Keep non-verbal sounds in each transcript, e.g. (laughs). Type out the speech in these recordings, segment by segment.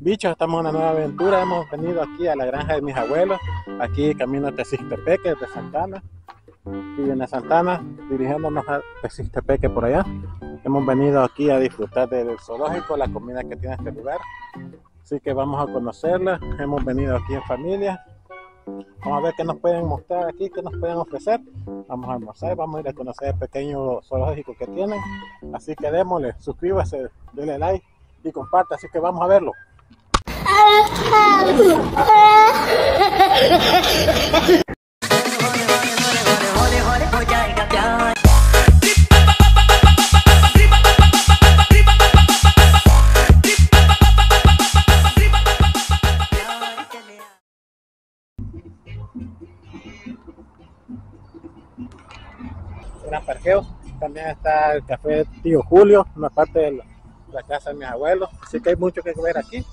bichos, estamos en una nueva aventura. Hemos venido aquí a la granja de mis abuelos, aquí camino a Tecistepeque, de Santana. Y viene Santana, dirigiéndonos a Tecistepeque por allá. Hemos venido aquí a disfrutar del zoológico, la comida que tiene este lugar. Así que vamos a conocerla. Hemos venido aquí en familia. Vamos a ver qué nos pueden mostrar aquí, qué nos pueden ofrecer. Vamos a almorzar, vamos a ir a conocer el pequeño zoológico que tienen. Así que démosle, suscríbase, denle like y comparte. Así que vamos a verlo. Gran parqueo. También está el café Tío Julio, una parte de la, casa de mis abuelos. Así que hay mucho que ver aquí.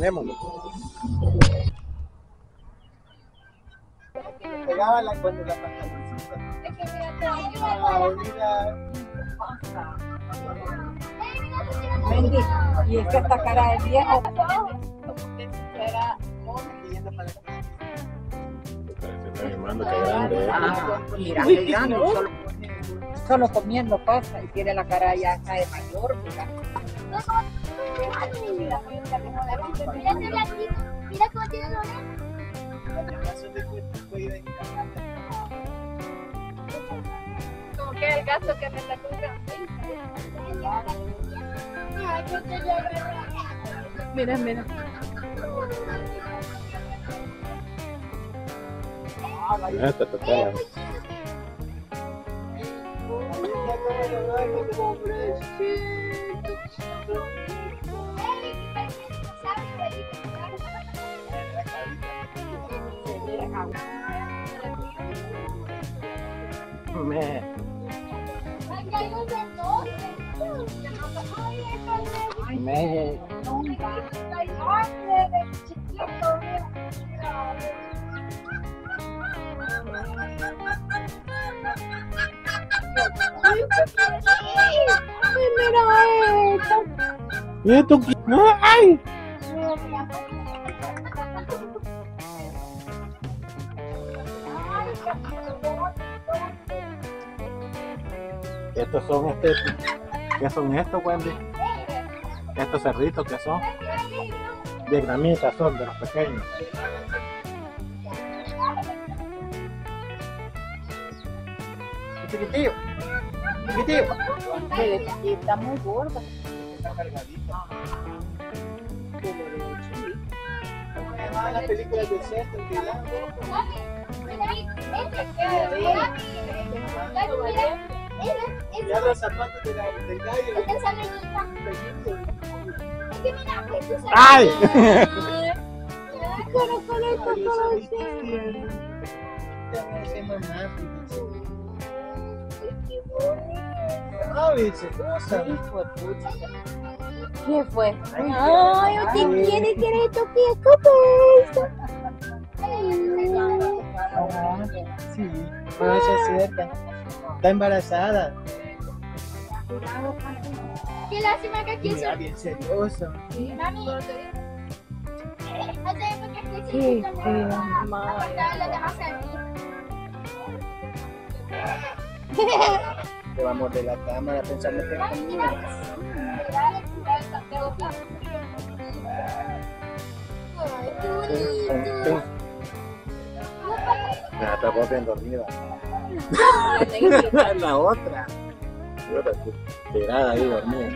Mirémoslo. Pegaba la cuando la pantaloncita. Ay, mira. Mendy, y es que esta cara de viejo. Yendo para la casa. Ah, mira, qué grande, solo, solo comiendo pasa y tiene la cara ya de mayor. mira. Mira cómo tiene ir. Como que el gato que me sacó Mira, mira. Esta tutela. Me- me- Mira esto. ¿Y esto qué? ¡No! ¡Ay! Estos son este. ¿Qué son estos, Wendy? Estos cerritos que son. Vietnamitas son de los pequeños. Chiquitillo. Mire, y está muy gorda. Está cargadita. ¿Cómo se llamaban las películas de Sexto? Ya los zapatos de la, del gallo. ¡Ay! Ay, yo soy tierno. Ya me hace mamá, fíjense. Goza. ¿Qué fue? Ay, usted quiere que esto que como Sí, pero eso es cierto. Está embarazada. Qué lástima que aquí Mira, bien serioso. Mami. (laughs) que Qué sí, feo, aguantaba los demás aquí. Te va a morder la cámara pensando que es comida. Ay, qué bonito. Me atrapó bien dormida. (laughs) la otra. Tirada ahí dormida.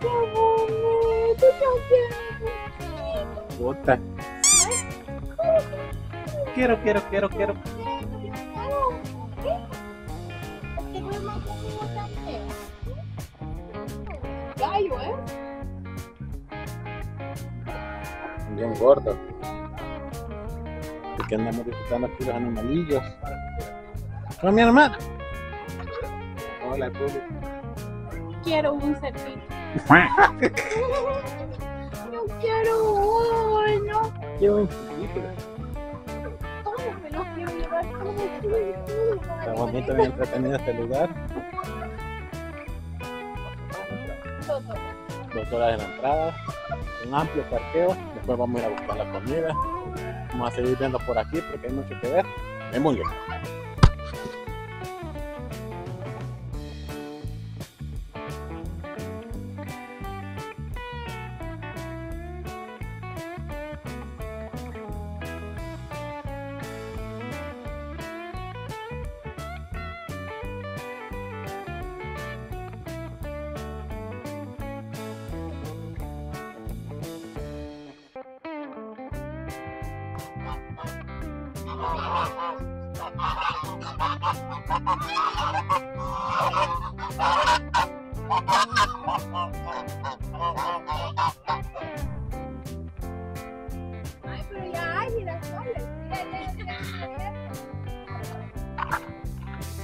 Qué bonito, qué Puta. Quiero, quiero, quiero, quiero. Gallo, ¿eh? Bien gordo. Y que andamos disfrutando aquí los animalillos. Con mi hermana. Hola, público. Quiero un cepillo. (laughs) Yo quiero uno. Qué buen chiquito. Está bonito, bien entretenido este lugar. Los dólares en la entrada, un amplio parqueo, después vamos a ir a buscar la comida, vamos a seguir viendo por aquí porque hay mucho que ver, es muy lindo.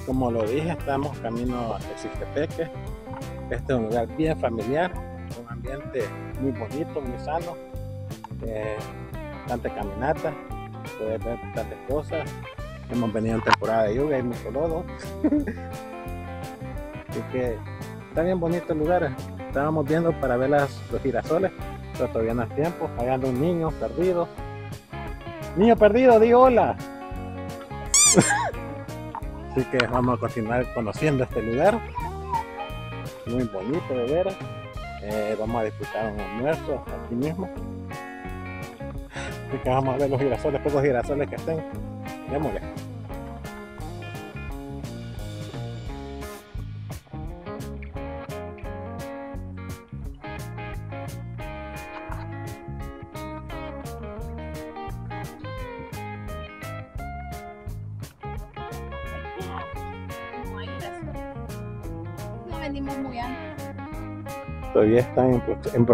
Como lo dije, estamos camino a Texitepeque. Este es un lugar bien familiar, un ambiente muy bonito, muy sano, eh, bastante caminata, puedes ver bastantes cosas. Hemos venido en temporada de lluvia, hay mucho lodo. Así que está bien bonito el lugar. Estábamos viendo para ver las, los girasoles, pero todavía no es tiempo. Ahí anda un niño perdido. Niño perdido, di hola. Así que vamos a continuar conociendo este lugar. Muy bonito de ver. Eh, vamos a disfrutar un almuerzo aquí mismo. Así que vamos a ver los girasoles, pocos girasoles que estén. Démosle. Todavía están en, en.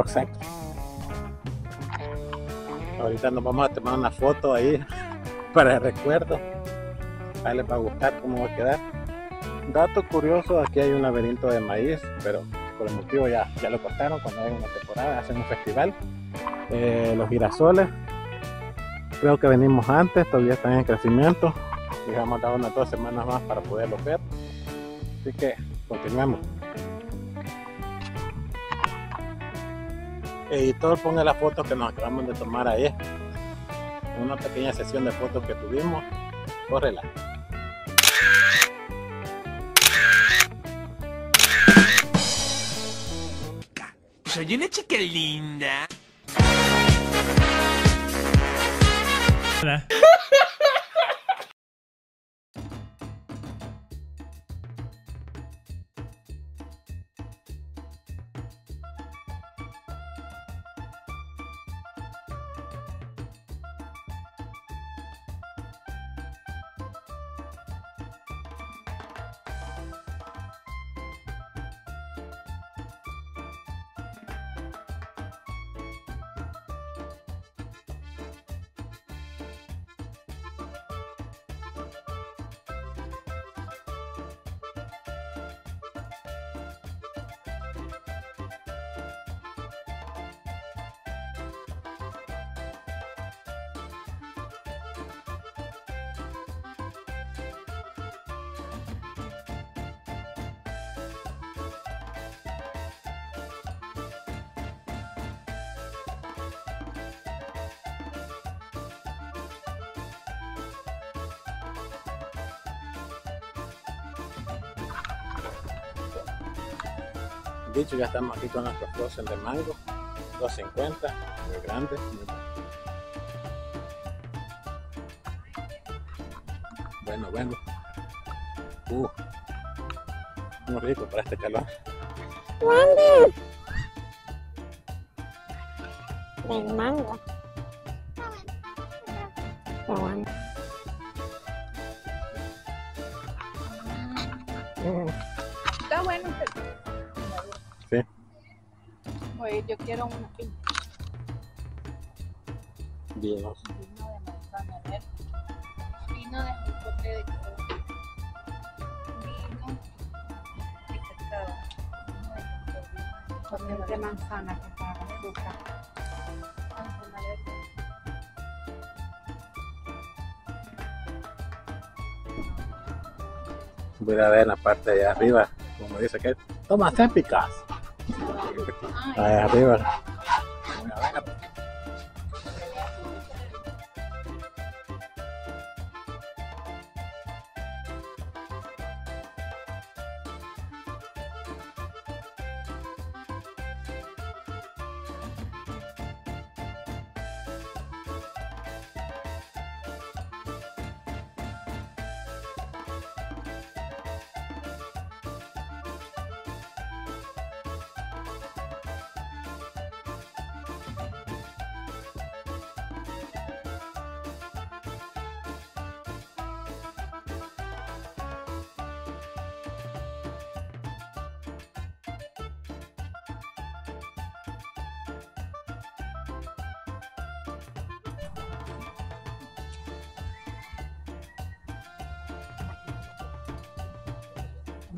Ahorita nos vamos a tomar una foto ahí (laughs) para el recuerdo. Ahí les va gustar cómo va a quedar. Dato curioso, aquí hay un laberinto de maíz, pero por el motivo ya, ya lo cortaron cuando hay una temporada, hacen un festival. Eh, los girasoles, creo que venimos antes, todavía están en crecimiento. Les vamos a dar unas dos semanas más para poderlos ver. Así que continuemos. Editor ponga la foto que nos acabamos de tomar ahí. En una pequeña sesión de fotos que tuvimos. Córrela. Soy una chica linda. (laughs) Dicho, ya estamos aquí con nuestros frozen de mango. 250, muy grande. muy Bueno, bueno. Uh, muy rico para este calor. Del mango. Qué bueno. Está bueno. Oye, yo quiero un vino Vinos. de manzana, a ver. Vino de jicote de coro. Vino de pescado. Vino de de manzana que para azúcar. Manzana verde. Voy a ver en la parte de allá arriba, como dice que tomas épicas. Ahí arriba.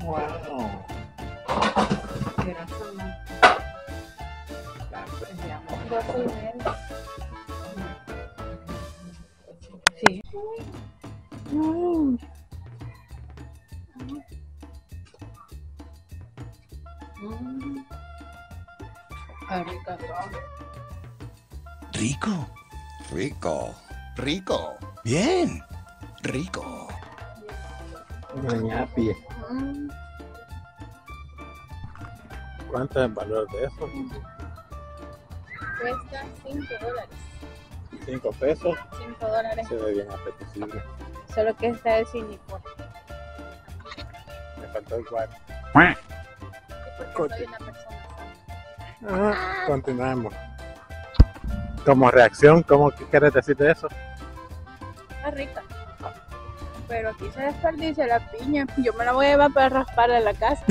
Wow. Sí. Son. Rico. Rico. Rico. Bien. Rico. Una ñapi. Mm. ¿Cuánto es el valor de eso? Cuesta 5 dólares. 5 pesos. 5 dólares. Se ve bien apetecible. Solo que esta es sin licor. Me faltó el cuarto. Porque soy una persona sana. Ah, continuamos. Como reacción, ¿cómo qué quieres decir de eso? Es rica. Pero aquí se desperdicia la piña. Yo me la voy a llevar para rasparla en la casa.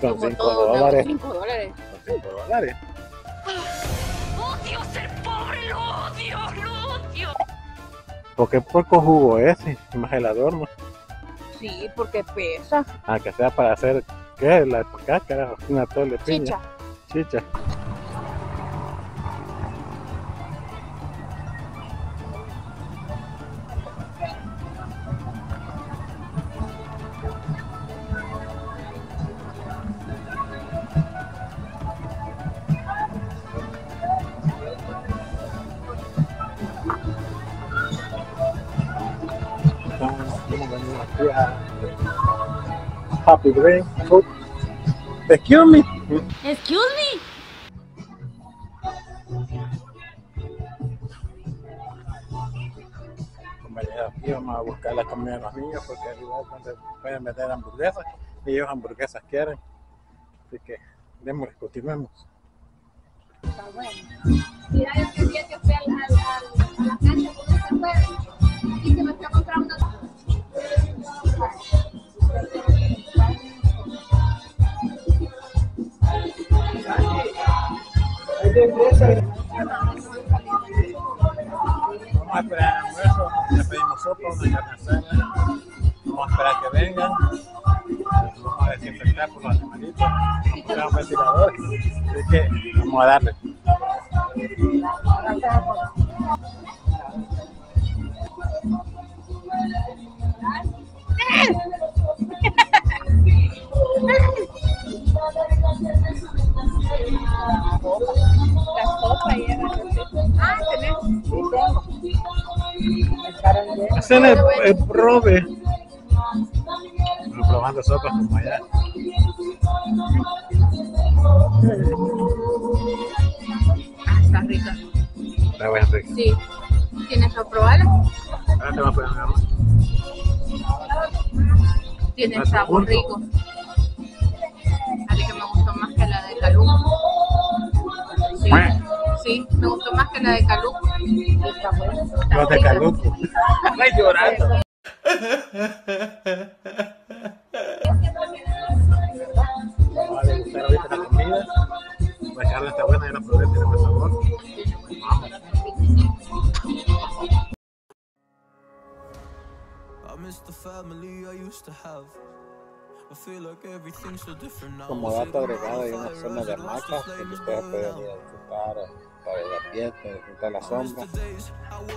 Con Como 5 todo, me hago dólares. 5 dólares. Con 5 dólares. ¡Odio ser pobre! ¡Lo odio! ¡Lo odio! ¿Por qué poco jugo ese? Más el adorno. Sí, porque pesa. Ah, que sea para hacer, ¿qué? La cáscara, una tole de piña. Chicha. Chicha. Happy Green. Excuse me. Excuse me. Aquí vamos a buscar la comida de los niños porque al lugar donde pueden vender hamburguesas y ellos hamburguesas quieren. Así que démosle, continuemos. Está bueno. Mira, ese día que fui a la cancha con este juego y que me fui a comprar una. Vamos a esperar el almuerzo, le pedimos sopa, una carne asada. Vamos a esperar que vengan. Vamos a desinfectar por los animalitos. Comprar un ventilador. Así que vamos a darle. Hacen el, el probe. Bueno, probando sopas como allá. Ah, está rica. Está bien rico. Sí. ¿Tienes que probarla? Ahora te voy a poner una más. Tiene sabor punto. rico. Así que me gustó más que la de Calú. Sí, sí, me gustó más que la de. Está Los de. Caluco. Llorando. A degustar ahorita la comida. La carne está buena, ya la probé, tiene más sabor. I miss the family I used to have. I feel like everything's so different now. Como dato agregado, hay una zona de hamacas donde ustedes pueden ir a disfrutar para la piel, disfrutar la sombra.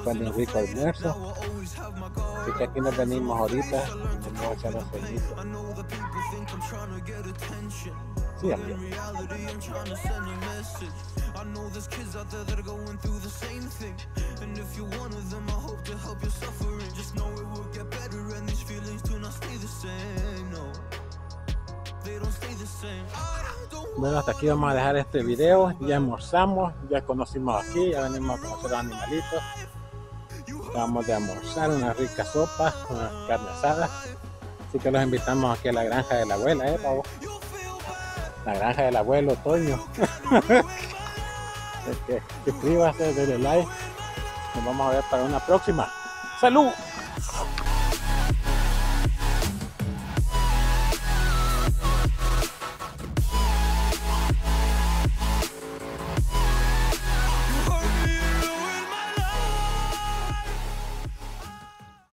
Pueden un rico almuerzo. Así que aquí nos venimos ahorita, vamos a echar un sueñito. Know that. Sí, aquí. In reality, I'm trying to send a message. I know there's kids out there that are going through the same thing. And if you're one of them, I hope to help your suffering. Just know it will get better, and these feelings do not stay the same. No, Bueno, hasta aquí vamos a dejar este video. Ya almorzamos, ya conocimos aquí, ya venimos a conocer los animalitos. Acabamos de almorzar una rica sopa con carne asada. Así que los invitamos aquí a la granja de la abuela, ¿eh, pavo? La granja del abuelo Toño. (laughs) Suscríbase, denle like. Nos vamos a ver para una próxima. ¡Salud!